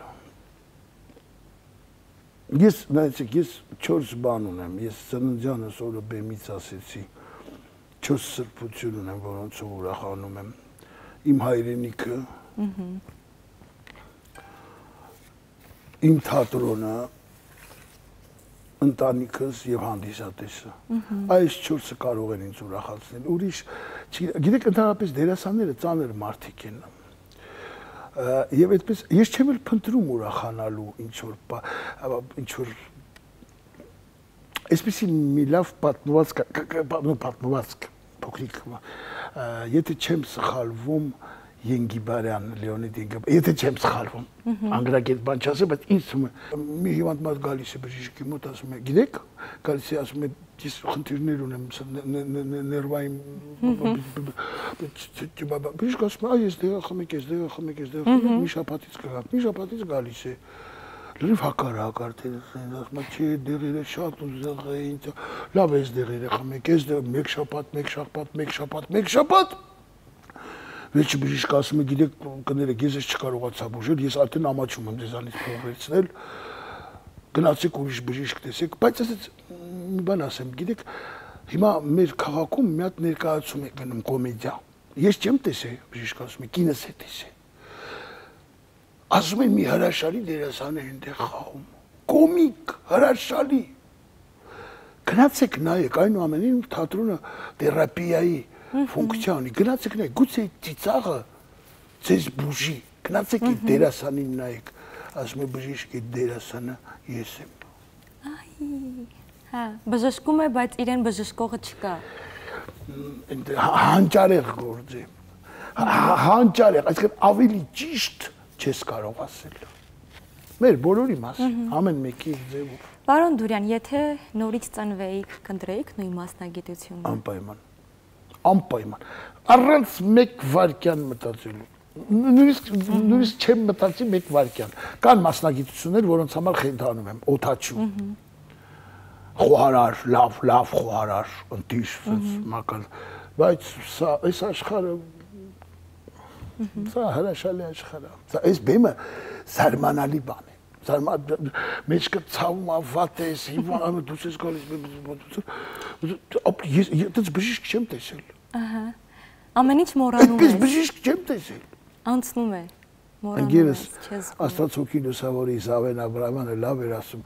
Ես նայեցեք, ես 4 բան ունեմ։ Ես ծննդյանս օրը բեմից ասեցի 4 սրբություն ունեմ, որոնցով ուրախանում եմ։ Իմ հայրենիքը, Իմ թատրոնը, ընտանիքս եւ հանդիսատեսը։ Այս 4-ը կարող են ինձ ուրախացնել։ Ուրիշ, գիտեք, ընդհանրապես դերասանները ծանր մարդիկ են։ Եվ այդպես ես չեմ էլ փնտրում ուրախանալու ինչ որ ինչ որ այսպեսի մի լավ պատմվածք պատմվածք փոքրիկ եթե չեմ սխալվում Ենգիբարյան, Լեոնիդ Ենգիբարյան, եթե չեմ սխալվում, անգրագետ բան չասեմ, բայց ինձ մի հիվանդ մարդ գալիս է բժիշկի մոտ ասում է, գիտեք, գալիս է ասում է, ես խնդիրներ ունեմ ներվային բժիշկ ասում է, այ ես դեղը խմեք, ես դեղը խմեք, ես դեղը խմեք, մի շաբաթից կգաք, մի շաբաթից գալիս է լրիվ հակարակ արդեն ասում է չի դեղերը շատ ուզեղ էին լավ էս դեղերը խմեք ես դեղ մեկ շաբաթ մեկ շաբաթ մեկ շաբաթ մեկ շաբաթ Վերջի բժիշկ ասում է, գիտեք, կներեք, ես ես չկարողացա բուժել, ես արդեն ամաչում եմ ձեզանից փոխվեցնել։ Գնացեք ուրիշ բժիշկ տեսեք, բայց ասած մի բան ասեմ, գիտեք, հիմա մեր քաղաքում մի հատ ներկայացում է գնում կոմեդիա։ Ես չեմ տեսել, բժիշկ ասում է, կինս է տեսել։ Ասում են մի հրաշալի դերասան է այնտեղ խաղում։ Կոմիկ, հրաշալի։ Գնացեք նայեք, այնուամենին թատրոնը թերապիայի ֆունկցիա ունի։ Գնացեք նայեք, գուցե ծիծաղը ձեզ բուժի։ Գնացեք իդ դերասանին նայեք, ասում է բժիշկի դերասանը ես եմ։ Այ, հա, բժշկում է, բայց իրեն բժշկողը չկա։ Հանճարեղ գործ է։ Հանճարեղ, այսինքն ավելի ճիշտ չես կարող ասել։ Մեր բոլորի մասին, ամեն մեկի ձևով։ Պարոն Դուրյան, եթե նորից ծնվեիք, կընտրեիք նույն մասնագիտությունը։ Անպայման անպայման առանց մեկ վարքյան մտածելու նույնիսկ նույնիսկ չեմ մտածի մեկ վարքյան կան մասնագիտություններ որոնց համար խենթանում եմ օթաչու խոհարար լավ լավ խոհարար ընտիր մական բայց սա այս աշխարհը սա հրաշալի աշխարհ է սա այս բեմը զարմանալի բան է զարման մեջքը ցավում ավատ է հիվան դուս ես գալիս ես ես բժիշկ չեմ տեսել Ահա։ Ամեն ինչ մոռանում ես։ Ես բժիշկ չեմ տեսել։ Անցնում է։ ես։ Աստված հոգի լուսավորի Զավեն Աբրահամյանը լավ էր ասում։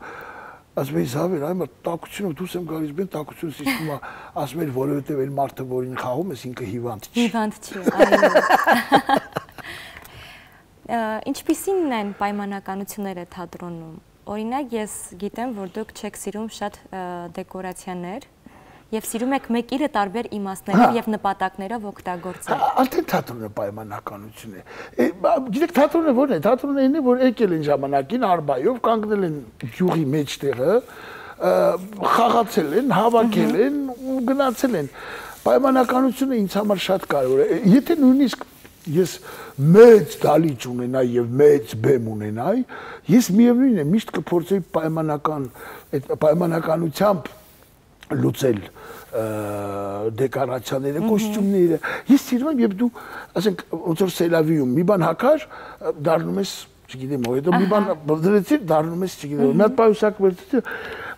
Ասում է Զավեն, այո, տակությունով դուրս եմ գալիս, բեն տակությունից իսկում է, ասում էր, որովհետև այն մարդը, որին խաղում ես, ինքը հիվանդ չի։ Հիվանդ չի, այո։ Ինչպիսին են պայմանականությունները թատրոնում։ Օրինակ ես գիտեմ, որ դուք չեք սիրում շատ դեկորացիաներ, եւ սիրում եք մեկ իրը տարբեր իմաստներով հա։ եւ նպատակներով օգտագործել։ Արդեն թատրոնը պայմանականություն է։ Գիտեք թատրոնը ո՞րն է։ Թատրոնը ինը որ եկել են ժամանակին արբայով կանգնել են յուղի մեջտեղը, խաղացել են, հավաքել են ու գնացել են։ Պայմանականությունը ինձ համար շատ կարևոր է։ Եթե նույնիսկ ես մեծ դալիճ ունենայի եւ մեծ բեմ ունենայի, ես միևնույն է միշտ կփորձեի պայմանական այդ պայմանականությամբ լուծել դեկորացիաները, կոստյումները։ Ես սիրում եմ, երբ դու, ասենք, ոնց որ սելավիում մի բան հակար, դառնում ես, չգիտեմ, հետո մի բան դրեցի, դառնում ես, չգիտեմ, մի հատ պայուսակ վերցրեցի,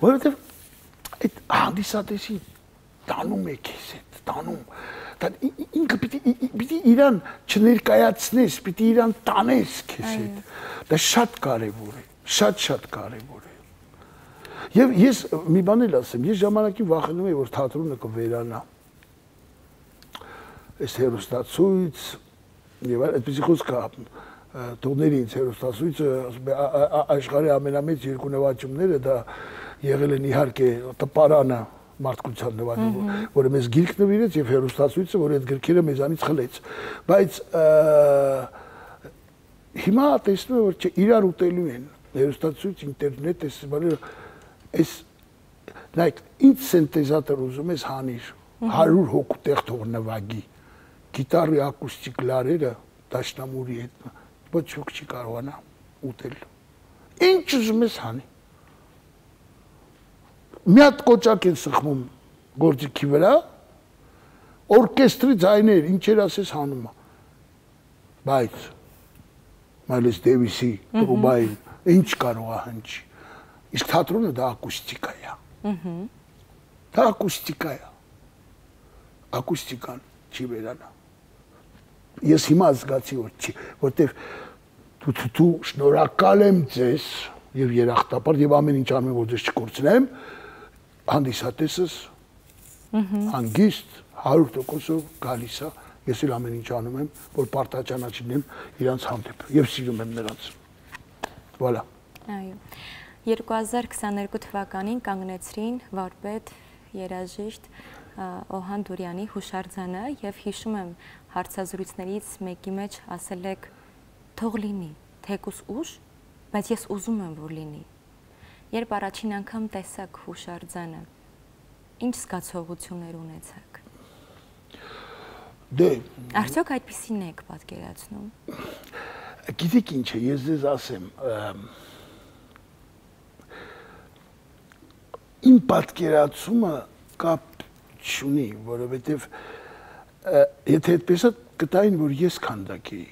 որովհետև այդ հանդիսատեսի տանում է քեզ այդ, տանում դա ինքը պիտի պիտի իրան չներկայացնես, պիտի իրան տանես քեզ հետ։ Դա շատ կարևոր է, շատ-շատ կարևոր է։ Եվ ես մի բան էլ ասեմ, ես ժամանակին վախենում եի, որ թատրոնը կվերանա։ Այս հերոստացույց եւ այդպեսի խոսք կա տոների ինձ հերոստացույցը աշխարհի ամենամեծ երկու նվաճումները դա եղել են իհարկե տպարանը մարդկության նվաճումը, որը մեզ գիրք նվիրեց եւ հերոստացույցը, որ այդ գրքերը մեզանից խլեց։ Բայց հիմա տեսնում եմ, որ չէ, իրար ուտելու են հերոստացույց, ինտերնետ, այս բաները այս նայեք ինչ սինթեզատոր ուզում ես հանիր 100 հոգու տեղ թող նվագի գիտարի ակուստիկ լարերը դաշնամուրի հետ ոչ ոք չի կարողանա ուտել ինչ ուզում ես հանի մի հատ կոճակ են սխմում գործիքի վրա օրկեստրի ձայներ ինչեր ասես հանում բայց Մայլս Դեվիսի տրուբային ինչ կարող է հնչի Իսկ թատրոնը դա ակուստիկա է։ Ահա։ Դա ակուստիկա է։ Ակուստիկան չի վերանա։ Ես հիմա զգացի որ չի, որտեվ դու դու, շնորհակալ եմ ձեզ եւ երախտապար եւ ամեն ինչ անում որ ձեզ չկորցնեմ հանդիսատեսս հանգիստ 100%-ով գալիս է Ես էլ ամեն ինչ անում եմ, որ պարտաճանաչին եմ իրանց հանդեպ եւ սիրում եմ նրանց։ Voilà։ Այո։ 2022 թվականին կանգնեցրին վարպետ երաժիշտ Օհան Դուրյանի հուշարձանը եւ հիշում եմ հարցազրույցներից մեկի մեջ ասել եք թող լինի թեկուս ուշ բայց ես ուզում եմ որ լինի երբ առաջին անգամ տեսակ հուշարձանը ինչ զգացողություններ ունեցաք դե արդյոք այդպեսին եք պատկերացնում գիտեք ինչ է ես ձեզ ասեմ իմ պատկերացումը կապ չունի, որովհետև եթե այդպես է կտային, որ ես քանդակ էի։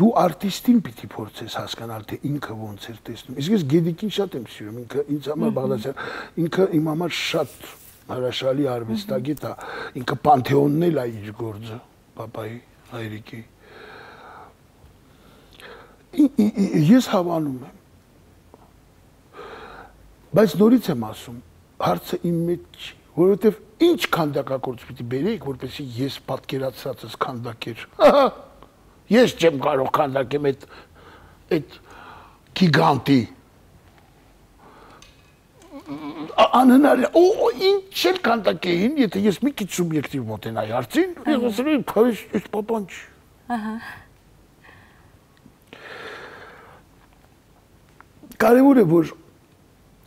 Դու արտիստին պիտի փորձես հասկանալ, թե ինքը ոնց էր տեսնում։ Իսկ ես Գեդիկին շատ եմ սիրում, ինքը ինձ համար Բաղդասարյան, ինքը իմ համար շատ հրաշալի արվեստագետ է, ինքը Պանթեոնն էլ է իր գործը, papai հայրիկի։ Ես հավանում եմ Բայց նորից եմ ասում, հարցը իմ մեջ չի, որովհետև ինչ քանդակագործ պիտի բերեիք, որպեսզի ես պատկերացրածս քանդակեր։ Ես չեմ կարող քանդակեմ այդ այդ գիգանտի անհնար է։ Օ ինչ էլ քանդակեին, եթե ես մի քիչ սուբյեկտիվ մոտենայի հարցին, ես ասել եմ, քարիշ, այս պապան չի։ Ահա։ Կարևոր է որ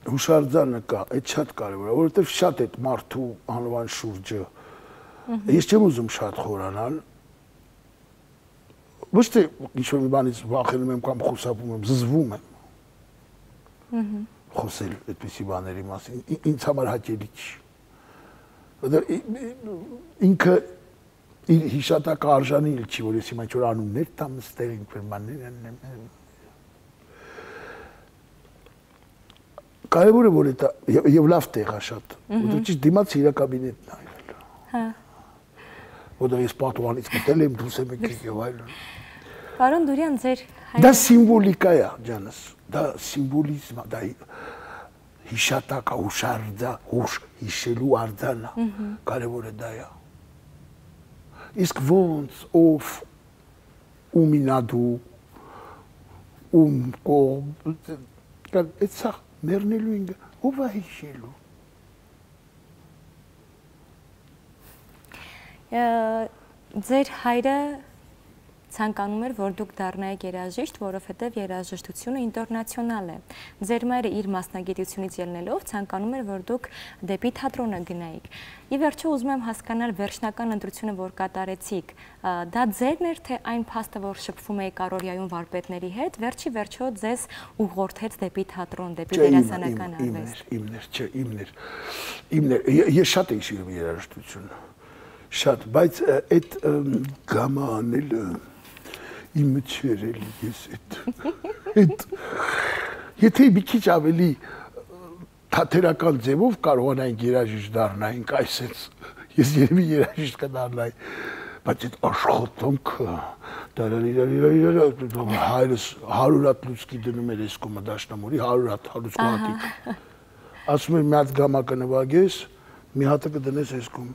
հուշարձանը կա, այդ շատ կարևոր է, որովհետև շատ այդ մարդու անվան շուրջը ես չեմ ուզում շատ խորանալ ոչ թե ինչ-որ մի բանից վախենում եմ կամ խուսափում եմ, զզվում եմ խոսել այդպիսի բաների մասին ինձ համար հաճելի չի որովհետև ինքը իր հիշատակը արժանի չի որ ես հիմա ինչ-որ անուններ տամ ստեղ ինչ-որ բաներ կարևորը որ դա եւ, լավ տեղ է շատ ճիշտ դիմաց իր կաբինետն է այլ հա որտեղ ես պատուանից մտել եմ դուրս եմ եկել եւ այլն Պարոն Դուրյան ձեր դա սիմվոլիկա է ջանս դա սիմվոլիզմ է դա հիշատակա հուշարձա հուշ հիշելու արձանա կարևորը դա է իսկ ոնց ով ումինադու ում կան այդ սա մեռնելու ինքը ով է հիշելու ձեր հայրը ցանկանում էր, որ դուք դառնայիք երաժիշտ, որովհետև երաժշտությունը ինտերնացիոնալ է։ Ձեր մայրը իր մասնագիտությունից ելնելով ցանկանում էր, որ դուք դեպի թատրոնը գնայիք։ Ի վերջո ուզում եմ հասկանալ վերջնական ընտրությունը, որ կատարեցիք, դա ձերն էր, թե այն փաստը, որ շփվում էի Կարորիայում վարպետների հետ, վերջի վերջո ձեզ ուղղորդեց դեպի թատրոն, դեպի դերասանական արվեստ։ Իմն էր, չէ, իմն էր։ Իմն էր։ Ես շատ էի սիրում երաժշտությունը շատ, բայց այդ գամա անելը իմը չէր էլի ես այդ այդ եթե մի քիչ ավելի թատերական ձևով կարողանային երաժիշտ դառնայինք այսպես ես երևի երաժիշտ կդառնայի բայց այդ աշխատանքը դարալիրալիրալիրալ հայրս 100 հատ լուցկի դնում էր այս կոմը դաշնամուրի 100 հատ լուցկի հատիկ ասում էր մի հատ գամակը նվագես մի հատը կդնես այս կոմ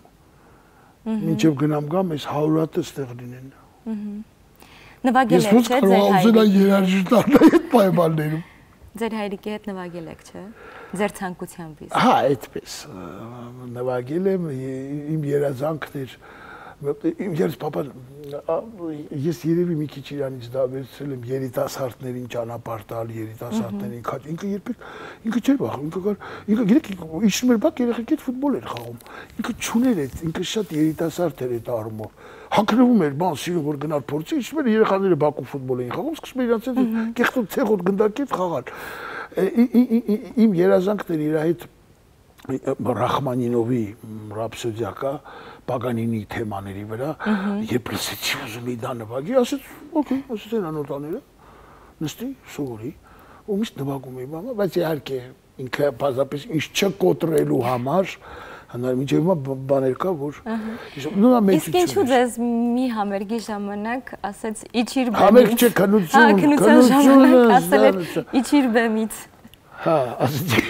մինչև գնամ գամ այս 100 հատը ստեղ լինեն ըհը Նվագել եք, չէ՞, ձեր հայրիկի։ Ես ուզում եմ երաժշտանալ այդ պայմաններում։ Ձեր հայրիկի հետ նվագել եք, չէ՞։ Ձեր ցանկությամբ իսկ։ Հա, այդպես։ Նվագել եմ, իմ երազանքն էր իմ երես papan ես երևի մի քիչ իրանից դա վերցրել եմ երիտասարդներին ճանապարհ տալ, երիտասարդներին քաչ։ Ինքը երբեք ինքը չէր բախում, ինքը կար, ինքը գիտեք իջնում էր բակ երեխեքի հետ ֆուտբոլ էր խաղում։ Ինքը չուներ այդ, ինքը շատ երիտասարդ էր այդ առումով հակրվում էր բան սիրում որ գնալ փորձի, իջնում էր երեխաները Բաքու ֆուտբոլ էին խաղում, սկսում էր իրանց հետ կեղտոտ ցեղոտ գնդակից խաղալ։ Իմ երազանքն էր իր հետ Ռախմանինովի ռապսոդիա կա Պագանինի թեմաների վրա, երբ լսեցի ուզում էի դա նվագի, ասեց, օքեյ, ասեց այն անոտաները, նստի, սովորի, ու միշտ նվագում էի, բայց իհարկե ինքը բազապես ինչ չկոտրելու համար հնար միջև բաներ կա որ նույնա մեծ Իսկ ինչու ձեզ մի համերգի ժամանակ ասեց իջիր բեմից Համերգ չէ քնություն քնություն ժամանակ ասել էր իջիր բեմից Հա, ասեցի,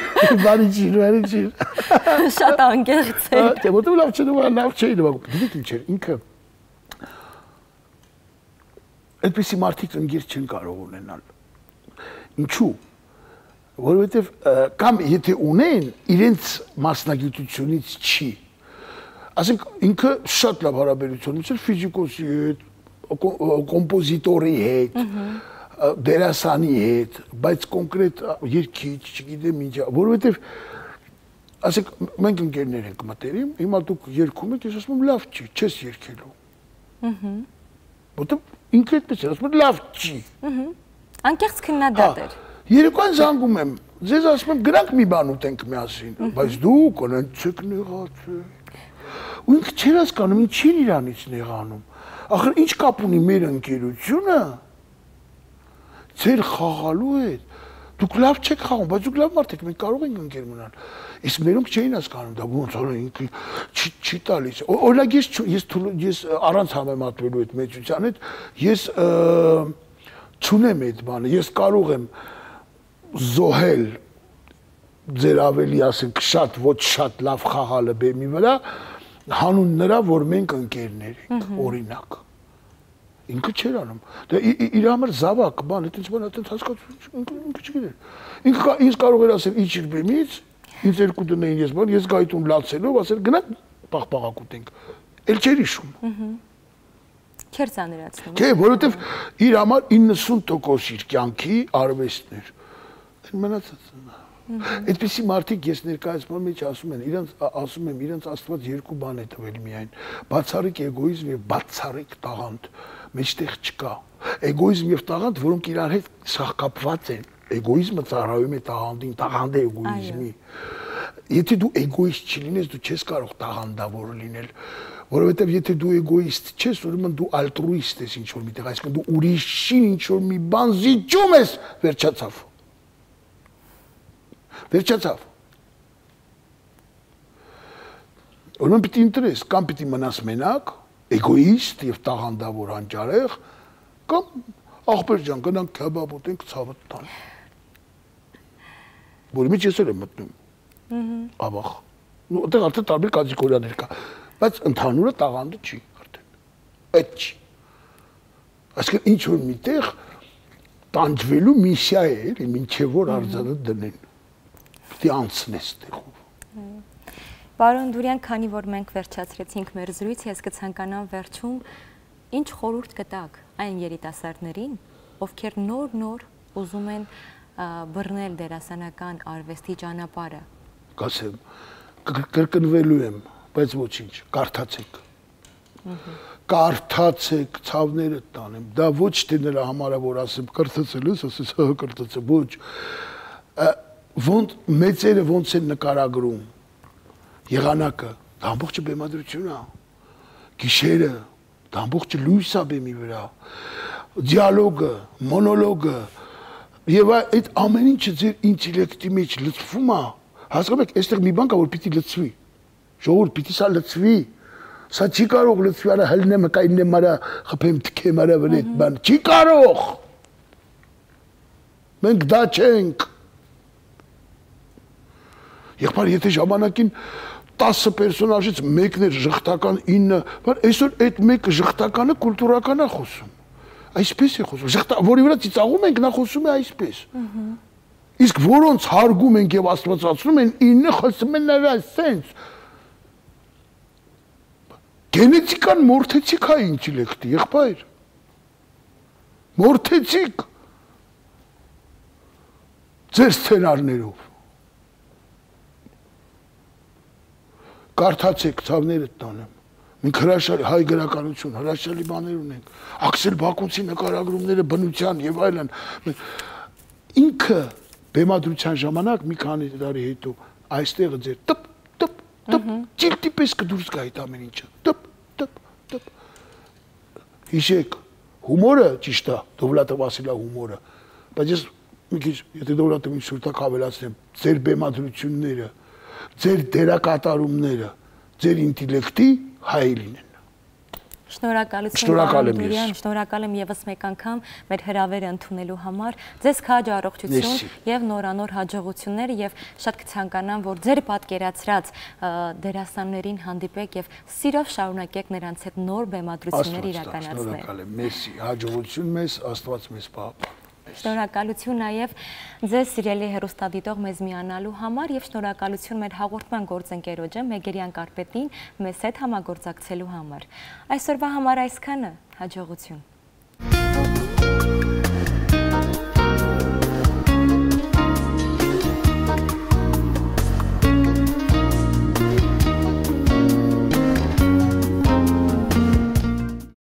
բարի ջիր, բարի ջիր։ Շատ անկեղծ է։ Դե ոտը լավ չէ, լավ չէ, դու դիք ինչ էր, ինքը այդպեսի մարդիկ ընկեր չեն կարող ունենալ։ Ինչու՞։ Որովհետև կամ եթե ունեն, իրենց մասնագիտությունից չի։ Ասենք ինքը շատ լավ հարաբերություն ունեցել ֆիզիկոսի հետ, կոմպոզիտորի հետ, դերասանի հետ, բայց կոնկրետ երկիչ, չգիտեմ ինչ, որովհետև ասեք մենք ընկերներ ենք մտերիմ, հիմա դուք երգում եք, ես ասում եմ լավ չի, չես երգելու։ Ահա։ Որտե ինքը այդպես է, ասում եմ լավ չի։ Ահա։ Անկեղծ քննադատ էր։ Երեկոյան զանգում եմ, ձեզ ասում եմ գրանք մի բան ուտենք միասին, բայց դու կոնենցեք նեղացեք։ Ու ինքը չէր հասկանում, ինչի իրանից նեղանում։ Ախր ինչ կապ ունի մեր ընկերությունը ձեր խաղալու հետ։ Դուք լավ չեք խաղում, բայց դուք լավ մարդ եք, մենք կարող ենք ընկեր մնալ։ Իսկ մերոնք չէին հասկանում, դա ոնց որ ինքը չի չի տալիս։ Օրինակ ես ես ես առանց համեմատվելու այդ մեծության հետ, ես չունեմ այդ բանը։ Ես կարող եմ զոհել ձեր ավելի ասենք շատ ոչ շատ լավ խաղալը բեմի վրա հանուն նրա որ մենք ընկերներ ենք օրինակ ինքը չէր անում դա իր համար զավակ բան այդպես բան այդպես հասկացում ինքը չգիտեր ինքը ինձ կարող էր ասել իջիր բեմից ինձ երկու դնեին ես բան ես գայթուն լացելով ասել գնա պաղպաղակ ուտենք էլ չէր հիշում չէր ցաներացնում Չէ որովհետև իր համար 90% իր կյանքի արվեստն էր մնացածը Այդպիսի մարդիկ ես ներկայացման մեջ ասում են, իրանց ասում եմ, իրանց Աստված երկու բան է տվել միայն՝ բացառիկ էգոիզմ եւ բացառիկ տաղանդ մեջտեղ չկա։ Էգոիզմ եւ տաղանդ, որոնք իրար հետ շահկապված են։ Էգոիզմը ծառայում է տաղանդին, տաղանդը էգոիզմի։ Եթե դու էգոիստ չլինես, դու չես կարող տաղանդավոր լինել որովհետև եթե դու էգոիստ չես, ուրեմն դու ալտրուիստ ես ինչ որ միտեղ, այսինքն դու ուրիշին ինչ որ մի բան զիջում ես, վերջացավ։ Վերջացավ։ Ուրեմն պիտի ինտերես, կամ պիտի մնաս մենակ, էգոիստ եւ տաղանդավոր անճարեղ կամ ախպեր ջան գնանք քեբաբ ուտենք ցավը տան որի մեջ ես եմ մտնում ահա աբախ նու այդտեղ արդեն տարբեր կատեգորիաներ կա բայց ընդհանուրը տաղանդը չի արդեն այդ չի այսինքն ինչ որ միտեղ տանջվելու միսիա է էլի մինչև որ արձանը դնեն պիտի անցնես տեղով Պարոն Դուրյան, քանի որ մենք վերջացրեցինք մեր զրույցը, ես կցանկանամ վերջում ինչ խորհուրդ կտակ այն երիտասարդներին, ովքեր նոր-նոր ուզում են բռնել դերասանական արվեստի ճանապարհը։ Կասեմ, կրկնվելու եմ, բայց ոչինչ, կարդացեք։ Կարդացեք, ցավները տանեմ։ Դա ոչ թե նրա համար որ ասեմ ես, ասես հա կրթացա, ոչ։ Ոնց մեծերը ոնց են նկարագրում եղանակը, դա ամբողջը բեմադրություն է։ Գիշերը, դա ամբողջը լույս է բեմի վրա։ Դիալոգը, մոնոլոգը եւ այդ ամեն ինչը ձեր ինտելեկտի մեջ լցվում է։ Հասկանում եք, այստեղ մի բան կա, որ պիտի լցվի։ Ժողովուրդ պիտի սա լցվի։ Սա չի կարող լցվի, արա հելնեմ, կայնեմ, արա խփեմ, թքեմ, արա այդ բան։ Չի կարող։ Մենք դա չենք։ Եղբայր, եթե ժամանակին 10 պերսոնաժից մեկն էր ժխտական 9, բայց այսօր այդ մեկը ժխտականը կուլտուրական է խոսում։ Այսպես է խոսում։ Ժխտա, որի վրա ծիծաղում ենք, նա խոսում է այսպես։ Իսկ որոնց հարգում ենք եւ աստվածացնում են 9 խոսում են նրա սենց։ Գենետիկան մորթեցիկ է ինտելեկտի, եղբայր։ Մորթեցիկ։ Ձեր սցենարներով կարդացեք ցավները տանեմ։ Մենք հրաշալի հայ գրականություն, հրաշալի բաներ ունենք։ Աքսել Բակունցի նկարագրումները բնության եւ այլն։ Ինքը բեմադրության ժամանակ մի քանի տարի հետո այստեղը ձեր տպ տպ տպ ճիլտի պես կդուրս գա այդ ամեն ինչը։ Տպ տպ տպ։ Հիշեք, հումորը ճիշտ է, Դովլատը Վասիլա հումորը։ Բայց ես մի քիչ, եթե Դովլատը մի շուրտակ ավելացնեմ, ձեր բեմադրությունները ձեր դերակատարումները ձեր ինտելեկտի հայ լինեն։ Շնորհակալություն Շնորհակալ եմ ես։ Շնորհակալ եմ եւս մեկ անգամ մեր հրավերը ընդունելու համար։ Ձեզ քաջ առողջություն եւ նորանոր հաջողություններ եւ շատ կցանկանամ, որ ձեր պատկերացրած դերասաններին հանդիպեք եւ սիրով շարունակեք նրանց հետ նոր բեմադրություններ իրականացնել։ Շնորհակալ եմ։ Մեսսի, հաջողություն մեզ, Աստված մեզ պահապան։ Շնորհակալություն նաև ձեզ սիրելի հերոստադիտող մեզ միանալու համար եւ շնորհակալություն մեր հաղորդման գործընկերոջը Մեգերյան Կարպետին մեզ հետ համագործակցելու համար։ Այսօրվա համար այսքանը հաջողություն։